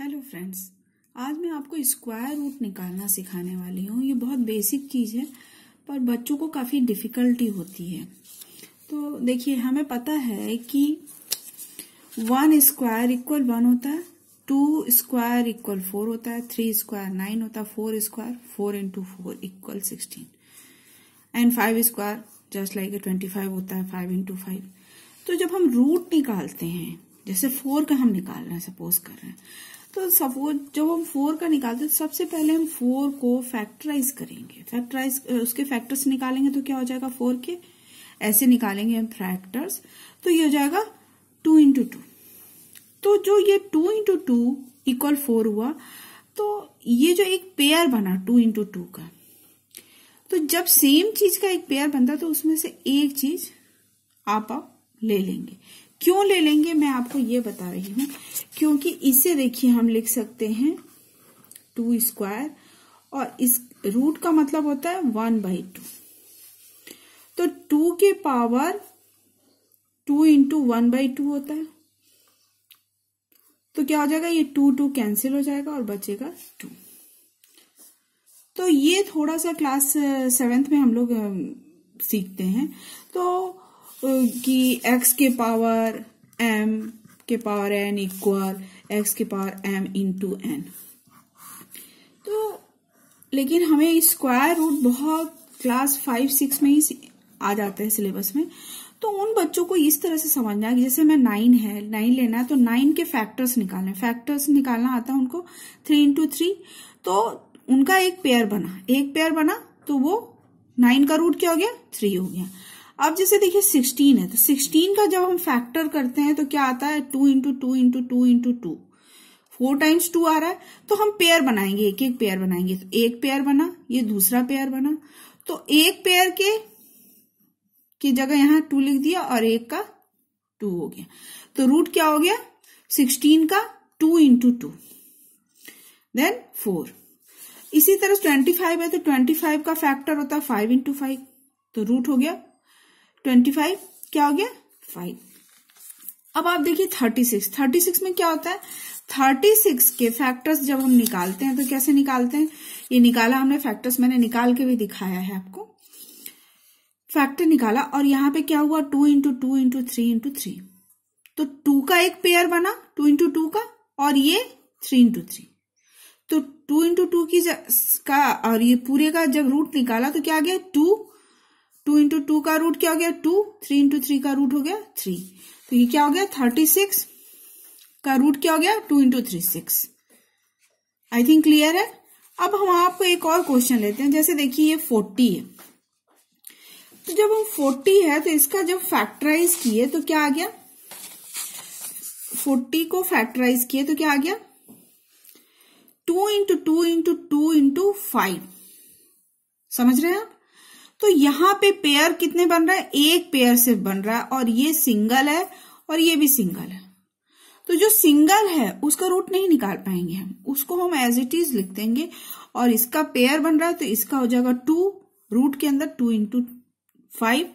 Hello friends आज मैं आपको स्क्वायर रूट निकालना सिखाने वाली हूँ। ये बहुत बेसिक चीज़ है, पर बच्चों को काफ़ी डिफिकल्टी होती है। तो देखिए, हमें पता है कि वन स्क्वायर इक्वल वन होता है टू स्क्वायर इक्वल फोर होता है थ्री स्क्वायर नाइन होता है four square four into four equal sixteen and five square just like twenty five होता है फाइव इंटू फाइव तो जब हम रूट निकालते हैं, जैसे फोर का हम निकाल रहे हैं सपोज़ कर रहे हैं तो सपोज़ जब हम फोर का निकालते हैं सबसे पहले हम फोर को फैक्टराइज करेंगे। फैक्टराइज उसके फैक्टर्स निकालेंगे तो क्या हो जाएगा? फोर के ऐसे निकालेंगे हम फैक्टर्स तो ये हो जाएगा टू इंटू टू तो जो ये two into two equal four हुआ तो ये जो एक पेयर बना टू इंटू टू का तो जब सेम चीज़ का एक पेयर बनता तो उसमें से एक चीज़ आप आप ले लेंगे। क्यों ले लेंगे? मैं आपको ये बता रही हूँ। क्योंकि इसे देखिए, हम लिख सकते हैं टू स्क्वायर, और इस रूट का मतलब होता है वन बाई टू। तो टू के power two into one by two होता है। तो क्या हो जाएगा? ये टू टू कैंसिल हो जाएगा और बचेगा टू। तो ये थोड़ा सा क्लास सेवेंथ में हम लोग सीखते हैं। तो कि x के पावर m के पावर n इक्वल x के पावर m इंटू एन तो लेकिन हमें स्क्वायर रूट बहुत क्लास फाइव सिक्स में ही आ जाता है सिलेबस में। तो उन बच्चों को इस तरह से समझना है जैसे मैं नाइन है नाइन लेना है तो नाइन के फैक्टर्स निकालने फैक्टर्स निकालना आता है उनको थ्री इंटू थ्री तो उनका एक पेयर बना, एक पेयर बना तो वो नाइन का रूट क्या हो गया? थ्री हो गया। अब जैसे देखिए सिक्सटीन है तो सिक्सटीन का जब हम फैक्टर करते हैं तो क्या आता है? Two into two into two into two four times two आ रहा है तो हम पेयर बनाएँगे, एक एक पेयर बनाएँगे। तो एक पेयर बना, ये दूसरा पेयर बना। तो एक पेयर के, की जगह यहाँ टू लिख दिया और एक का टू हो गया। तो रूट क्या हो गया? सिक्सटीन का two into two then four इसी तरह ट्वेंटी फाइव है तो ट्वेंटी फाइव का फैक्टर होता है फाइव इंटू फाइव तो रूट हो गया ट्वेंटी फाइव, क्या हो गया? फाइव। अब आप देखिए थर्टी सिक्स। थर्टी सिक्स में क्या होता है? थर्टी सिक्स के फैक्टर्स जब हम निकालते हैं तो कैसे निकालते हैं? ये निकाला हमने फैक्टर्स मैंने निकाल के भी दिखाया है आपको। फैक्टर निकाला, और यहाँ पे क्या हुआ? Two into two into three into three तो टू का एक पेयर बना, टू इंटू टू का, और ये थ्री इंटू थ्री तो टू इंटू टू की का, और ये पूरे का जब रूट निकाला तो क्या आ गया? टू टू इंटू टू का रूट क्या हो गया? टू। थ्री इंटू थ्री का रूट हो गया थ्री। तो ये क्या हो गया? थर्टी सिक्स का रूट क्या हो गया? Two into three six. I think clear है? अब हम आपको एक और क्वेश्चन लेते हैं। जैसे देखिए, ये फोर्टी है। तो जब हम फोर्टी है तो इसका जब फैक्टराइज किए तो क्या आ गया? फोर्टी को फैक्टराइज किए तो क्या आ गया? Two into two into two into five. समझ रहे हैं आप? तो यहाँ पे पेयर कितने बन रहा है? एक पेयर सिर्फ़ बन रहा है और ये सिंगल है और ये भी सिंगल है। तो जो सिंगल है, उसका रूट नहीं निकाल पाएँगे हम। उसको हम एज इट इज़ लिख देंगे और इसका पेयर बन रहा है तो इसका हो जाएगा टू रूट के अंदर टू इंटू फाइव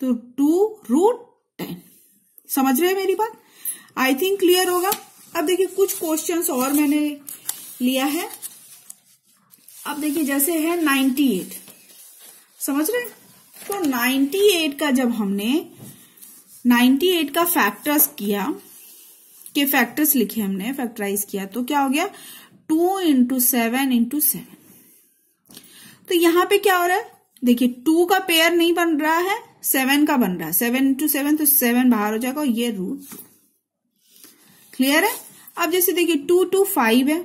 तो टू रूट टेन समझ रहे हैं मेरी बात? आई थिंक क्लियर होगा। अब देखिए, कुछ क्वेश्चंस और मैंने लिया है। अब देखिए, जैसे है नाइन्टी एट समझ रहे तो 98 का जब हमने 98 का फैक्टर्स किया, के फैक्टर्स लिखे हमने फैक्टराइज किया तो क्या हो गया? Two into seven into seven तो यहाँ पे क्या हो रहा है? देखिए टू का पेयर नहीं बन रहा है सेवन का बन रहा है। सेवन इंटू सेवन तो सेवन बाहर हो जाएगा ये रूट टू क्लियर है? अब जैसे देखिए टू टू फाइव है।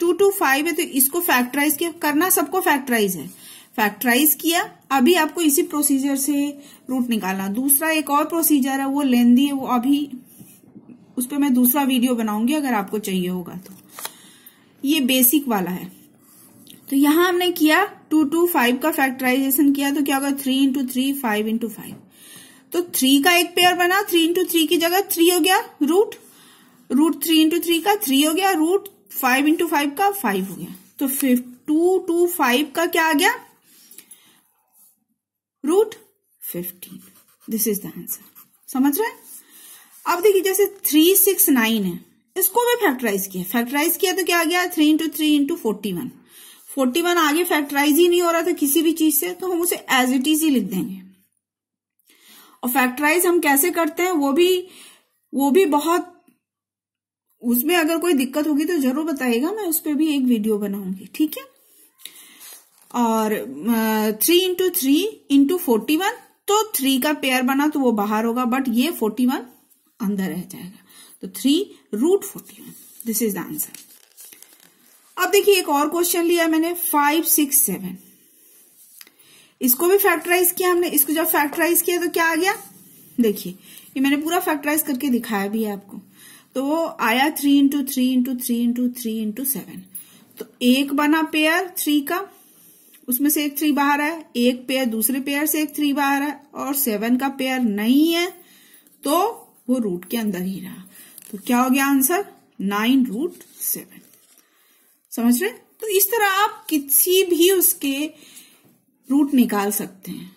टू टू फाइव है तो इसको फैक्टराइज किया। करना सबको फैक्टराइज है। फैक्टराइज किया, अभी आपको इसी प्रोसीजर से रूट निकालना। दूसरा एक और प्रोसीजर है, वो लेंदी है, वो अभी उस पर मैं दूसरा वीडियो बनाऊँगी, अगर आपको चाहिए होगा तो। ये बेसिक वाला है। तो यहाँ हमने किया टू टू फाइव का फैक्टराइजेशन किया तो क्या होगा? Three into three five into five तो थ्री का एक पेयर बना थ्री इंटू थ्री की जगह थ्री हो गया root root three into three का थ्री हो गया रूट फाइव इंटू फाइव का फाइव हो गया। तो टू टू फाइव का क्या आ गया? Root fifteen. This is the answer समझ रहे हैं? अब देखिए, जैसे थ्री सिक्स नाइन है, इसको भी फैक्टराइज किया। फैक्टराइज किया तो क्या आ गया? Three into three into forty one forty one आगे फैक्टराइज ही नहीं हो रहा था किसी भी चीज़ से तो हम उसे एज इट इज़ ही लिख देंगे। और फैक्टराइज हम कैसे करते हैं? वो भी वो भी बहुत, उसमें अगर कोई दिक्कत होगी तो ज़रूर बताइएगा, मैं उस पर भी एक वीडियो बनाऊँगी। ठीक है? और three into three into forty one तो थ्री का पेयर बना तो वो बाहर होगा बट ये फोर्टी वन अंदर रह जाएगा। तो three root forty one this is the answer अब देखिए एक और क्वेश्चन लिया मैंने फाइव सिक्स सेवन इसको भी फैक्टराइज किया हमने, इसको जब फैक्टराइज किया तो क्या आ गया? देखिए, ये मैंने पूरा फैक्टराइज करके दिखाया भी है आपको। तो वो आया three into three into three into three into seven तो एक बना पेयर थ्री का उसमें से एक थ्री बाहर है, एक पेयर दूसरे पेयर से एक थ्री बाहर है, और सेवन का पेयर नहीं है तो वो रूट के अंदर ही रहा। तो क्या हो गया आंसर नाइन रूट सेवन समझ रहे? तो इस तरह आप किसी भी उसके रूट निकाल सकते हैं।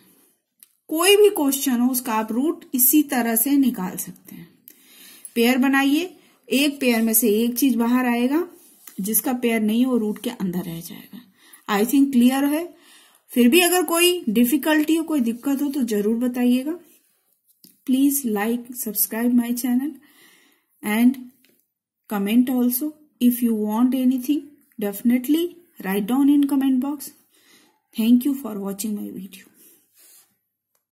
कोई भी क्वेश्चन हो, उसका आप रूट इसी तरह से निकाल सकते हैं। पेयर बनाइए। एक पेयर में से एक चीज़ बाहर आएगा, जिसका पेयर नहीं हो रूट के अंदर रह जाएगा। आई थिंक क्लियर है। फिर भी अगर कोई डिफिकल्टी हो, कोई दिक्कत हो तो ज़रूर बताइएगा। Please like, subscribe my channel and comment also if you want anything, definitely write down in comment box. Thank you for watching my video